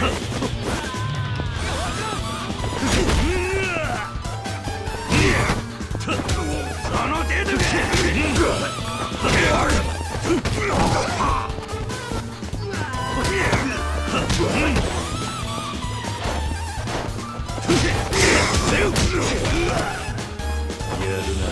Huh. るな。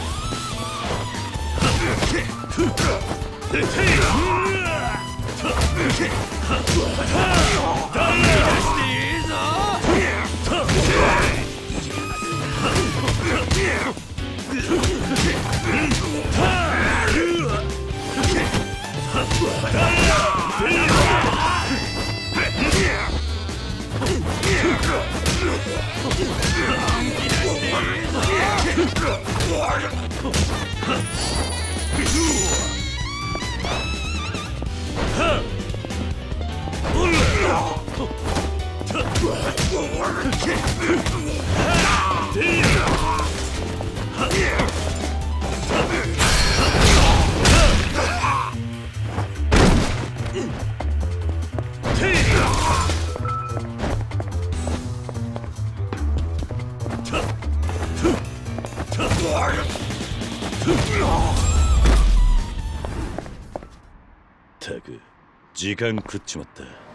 Yeah! たく時間食っちまった。